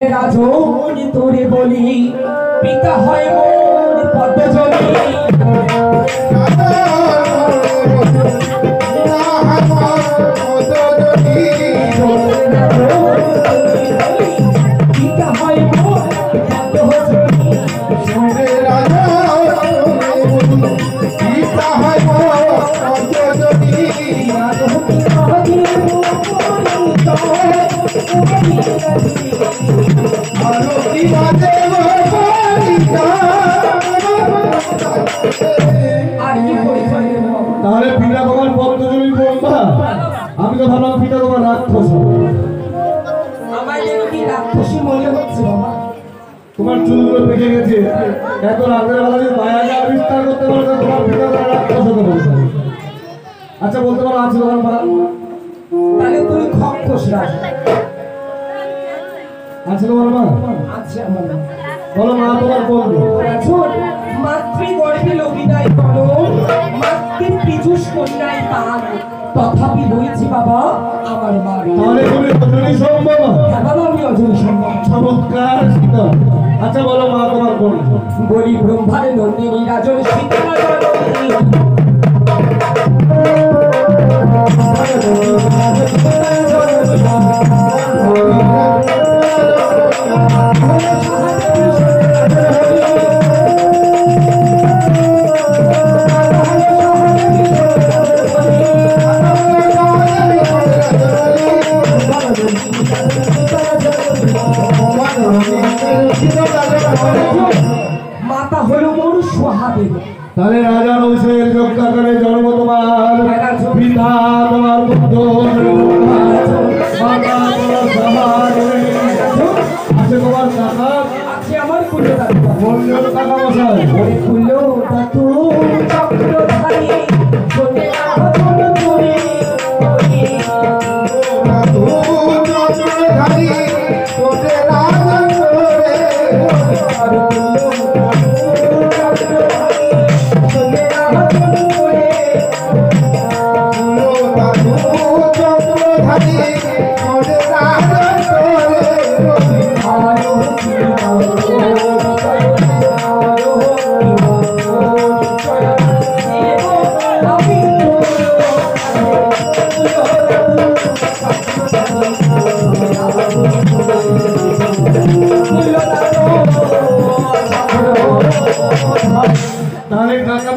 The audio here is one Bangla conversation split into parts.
রাজন তোরে বলি পিতা হয় মোর পদ্মজনী পিতা হয় গেছে এত রাতের বেলা যদি মায়াকে আবিষ্কার করতে পারো তোমার হতে আচ্ছা বলতে পারো আছে তোমার মা তাহলে খক্ষস রাজা আছে তোমার মা আছে আমার মা। বলো মা তোমার বলব মাতৃগর্ভে লবিনাই করো মাতৃ পীযুষ কন্যায় তথাপি হয়েছে বাবা আমার মা তাহলে তুমি বলি ব্রহ্মার নন্দিনী রাজন সীতা দাদু মন্ডল কাকা মশাই ওরে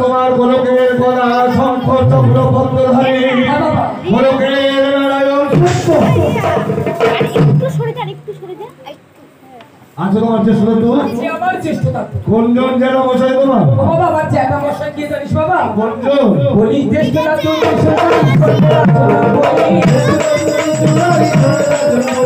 তোমার গোলকের গলা শঙ্খ চক্র পদ্মধারী গোলকের নারায়ণ সত্য একটু সরে যান একটু সরে যান একটু হ্যাঁ। তোমার তুই যে আমার চেষ্টা কোনজন যেন মশাই তোমার। বাবা আমার জ্যাঠা মশাই কি জানিস বাবা? কোনজন বলি জ্যেষ্ঠরা তুই আমার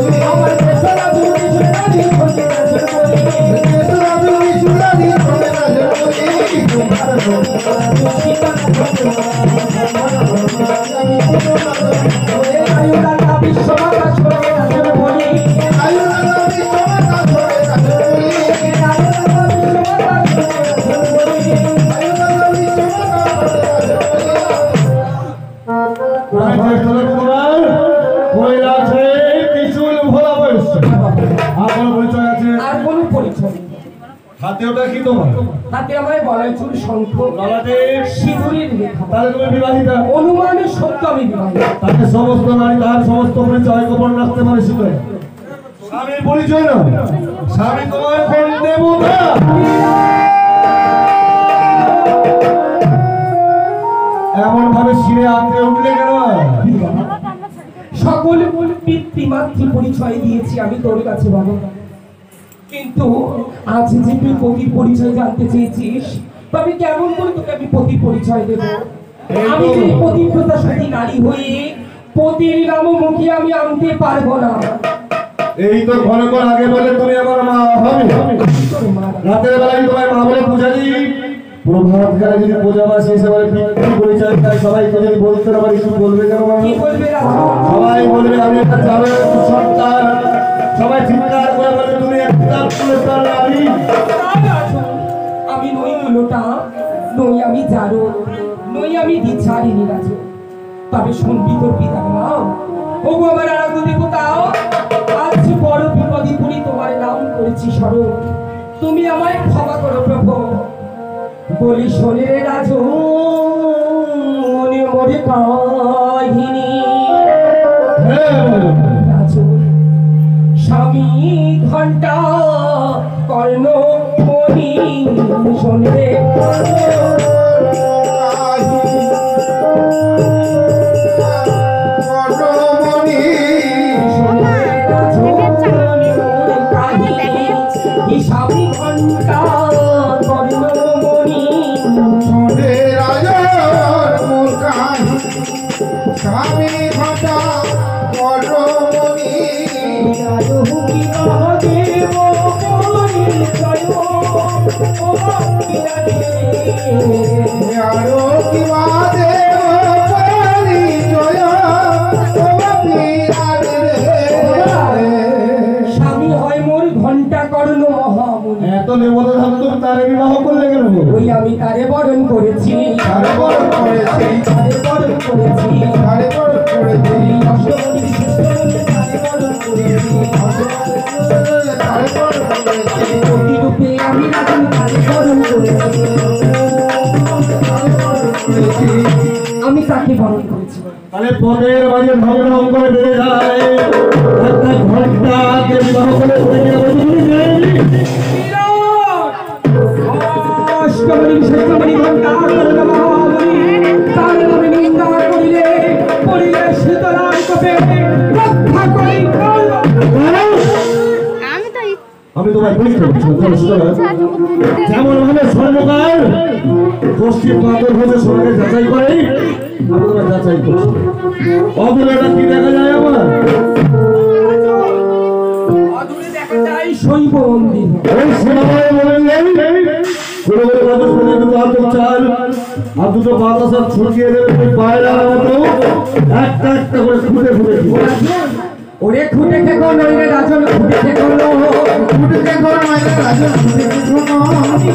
তোমার কৈলাসে ত্রিশূল ভোলা বয়স। আপনার পরিচয় আছে? আর কোনো পরিচয় ওটা কি তোমার? হাতে আমায় বলাই চুল শঙ্খ গলাতে? সিঁদুরের তাহলে তুমি বিবাহিতা? অনুমানের সত্য আমি বিবাহিত। তাকে সমস্ত নারী তার সমস্ত পরিচয় গোপন রাখতে পারে শিখে স্বামীর পরিচয় না স্বামী তোমার কোন দেবতা? এমন ভাবে শিরে আঁকড়ে উঠলে কেন সকল পিতৃমাতৃ পরিচয় দিয়েছি আমি তোর কাছে বাবা? কিন্তু আজ যে তুই পতির পরিচয় জানতে চেয়েছিস তবে কেমন করে তোকে আমি পতির পরিচয় দেব? আমি যে পতিব্রতা সতী নারী হয়ে পতির নাম মুখে আমি আনতে পারব না। এই তো ঘনক্ষণ আগে বলে তুমি আমার মা হবে। রাতের বেলায় তোমায় মা বলে পূজা দিই। কালে যদি পূজা বা শেষে বলে পিতৃ তাই সবাই যদি বলতে না পারি বলবে কেন বলবে সবাই বলবে আমি একটা চালের সন্তান। সবাই চিৎকার করে বলে তুমি একটা পুরস্কার নারী। আমি নই গুলোটা নই আমি জারো নই আমি দিছারিনি রাজু। তবে শুনবি তোর পিতার নাম ও গো আমার আরাধ্য দেবতাও আজ বড় বিপদে পড়ি তোমার নাম করছি স্মরণ। তুমি আমায় ক্ষমা করো প্রভু। বলি শোনে রে মনে মোরে কাহিনী। রাজু স্বামী ঘণ্টা কর্ণ মণি শোনে রে বড় করেছি করেছি বড় করেছি করেছি বড় করেছি। আমি রাজন তারে বড় করেছি। আমি তাকে বরণ করেছি। তাহলে পদের মাঝে ভগ্ন করে বেড়ে যায়। একটা ঘন্টাকে বিবাহ করে আমি তোমায় পরীক্ষা করছি যেমন ভাবে সর্বকাল পশ্চিম প্রান্তর হতে সোনাকে যাচাই করে। আমি তোমায় যাচাই করছি। অদূরেটা কি দেখা যায় আমার অদূরে দেখা যায় শৈব মন্দির ওই সোনাময় বললেন দুটো বাতাসা ছড়িয়ে দেবে পায়রার মতো একটা একটা করে ফুটে ফুটে ওরে খুঁটে খেকো নইরে রাজন খুঁটে খেকো নো ফুটে দেখো মায়ের রাজন ফুটে দেখো না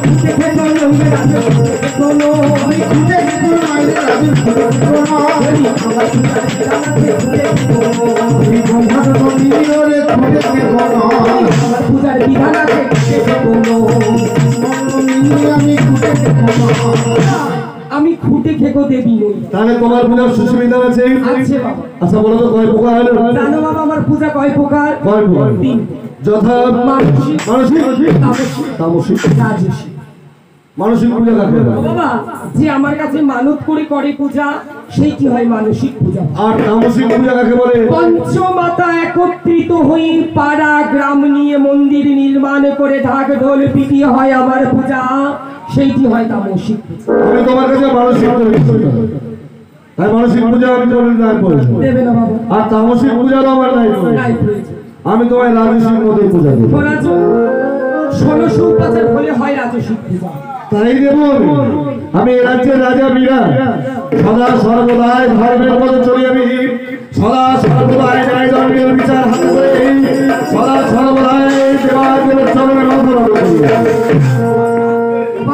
খুঁটে খেকো নইরে রাজন খুঁটে খেকো নো আমি ফুটে দেখো মায়ের রাজন খুঁটে খেকো আমি খুঁটে খেকো দেবী নই। তাহলে তোমার পূজার সুবিধা আছে? আছে বাবা। আচ্ছা বলো তো কয় হলো? জানো বাবা আমার পূজা কয় প্রকার? কয় তিন। যথা মানসিক মানসিক? তামসিক রাজসিক। মানসিক পূজা কাকে বলে? বাবা যে আমার কাছে মানত করে করে পূজা সেই কি হয় মানসিক পূজা? আর তামসিক পূজা কাকে বলে? পঞ্চমাতা একত্রিত হয়ে পাড়া গ্রাম নিয়ে মন্দির নির্মাণ করে ঢাক ঢোল পিটিয়ে হয় আমার পূজা। সেইটি হয় তামসিক পূজা। আমি তোমার কাছে মানসিক। তাই মানসিক পূজা আমি তোমার নাই দেবে বাবা। আর তামসিক পূজা আমার নাই। আমি তোমায় রাজসিক মতো পূজা দেবো ওরা যে ষোলোশো উপাচার হলে হয় পূজা। তাই দেব আমি। এ রাজ্যের রাজা বীরা। সদা সর্বদাই ধর্মের মতো চলি আমি। সদা সর্বদাই ন্যায় ধর্মের বিচার হাতে করে সদা সর্বদাই দেবাদেবের চরণে নন্দন করি।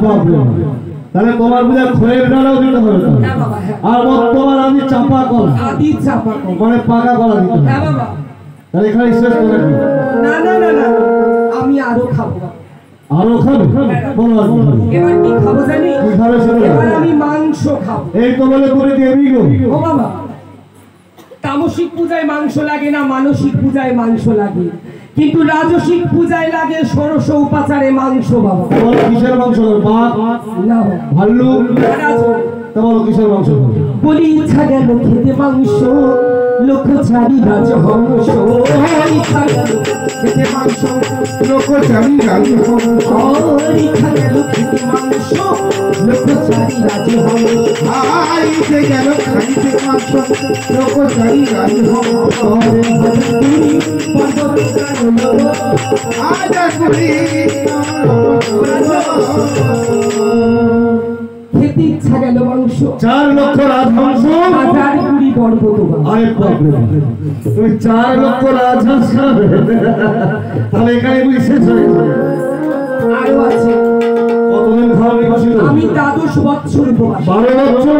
সদা তাহলে তোমার পূজা খয়ের দিতে হবে তো। বাবা। আর বর্তমান আমি চাপা করা আদি চাপা কর মানে পাকা করা দিতে হবে। তাহলে এখানে শেষ করে না না না না। আমি আরও খাব। আরও খাবে? বলো আর কি খাবে? এবার কি খাব জানি? কি খাবে সেটা এবার আমি মাংস খাব। এই তো বলে করে দেবি গো। ও বাবা। তামসিক পূজায় মাংস লাগে না মানসিক পূজায় মাংস লাগে। কিন্তু রাজসিক পূজায় লাগে ষোড়শ উপাচারে মাংস বাবা। কিসের মাংস। ভাল্লুক। তা বলো কিসের মাংস? বলি ইচ্ছা গেল খেতে মাংস। লোক ছাড়ি ইচ্ছা গেল খেতে মাংস। লোক জানি রাজি গেল খেতে মাংস। লোক চারি রাজি আইতে গেল খাইতে মাংস। লোক জানি রাজি হব আজ করি। খেতে গেল মাংস। চার লক্ষ রাজহংস হাজার কুড়ি পর্বত আরে বাপরে তুমি চার লক্ষ রাজহাঁস তাহলে এখানে বুঝি শেষ হয়ে যাবে আরও আছে। কতদিন খাওয়া ছিল? আমি দ্বাদশ বৎসর বারো বছর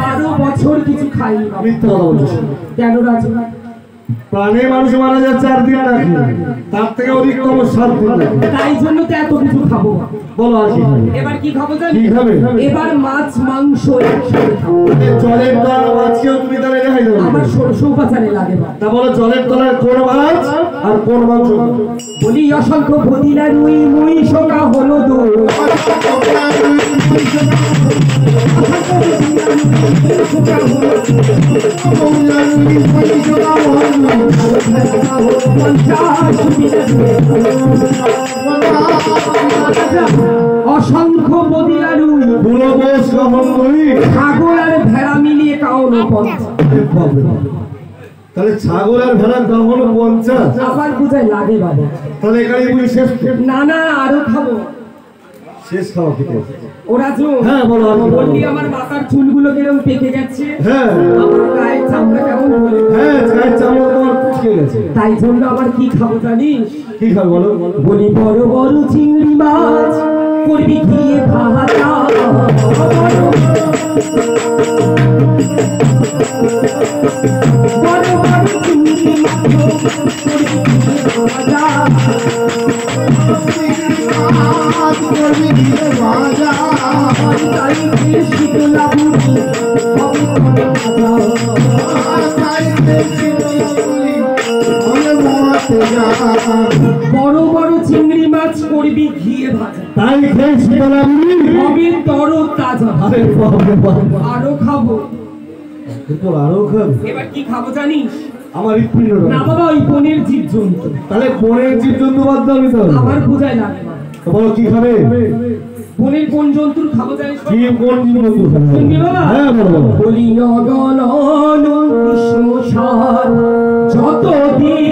বারো বছর কিছু খাইনি কেন রাজু প্রাণে মানুষ মারা যায় চার দিন নাকি? তার থেকে অধিকতম সাত তাই জন্য তো এত কিছু খাব। বলো আর কি। এবার কি খাব জানি? কি খাবে? এবার মাছ মাংস একসাথে খাব। এই জলের তলার মাছকেও তুমি তাহলে রেহাই দেবে। আমার সরষে উপাচারে লাগে তা বলো জলের তলার কোন মাছ আর কোন মাংস বলি অসংখ্য ভদিলা রুই মুই শোকা হলো দো অসংখ্য করি ছাগল আর ভেড়া মিলিয়ে কাউনো তাহলে ছাগল আর ভেড়ার দাম হলো পঞ্চাশ। আবার বুঝায় লাগে বাবা তাহলে এখানে শেষ। না না আরও খাব। শেষ খাওয়া খেতে। ওরা যে হ্যাঁ, বলো, আমি বলো। আমার মাথার চুলগুলো কীরকম পেকে গেছে হ্যাঁ। আমার গায়ের চামড়া কেমন বলে হ্যাঁ চায়ের চামড় তোমার পুচকে গেছে। তাই জন্য আবার কি খাব জানিস? কি খাবে বলো? বলি বড় বড় চিংড়ি মাছ করবি গিয়ে ভাজা বড় বড় চিংড়ি মাছ করবি গিয়ে ভাজা বুড়ি বড় বড় চিংড়ি মাছ করবি ঘিয়ে ভাজা। তাই খেয়ে শীতলাম হবে তর তাজা আরে খাব। আরও খাবে। এবার কি খাব জানিস? আমার হৃৎপিণ্ড না বাবা ওই বনের জীব জন্তু তাহলে বনের জীব জন্তু বাদ নি তাহলে আমার বোঝায় লাগে না। তো বলো কি খাবে? বলির কোন জন্তুর খাব কি কোন শুনবি বাবা? হ্যাঁ বলো বলো। অগণন কৃষ্ণ সার যত দেখতে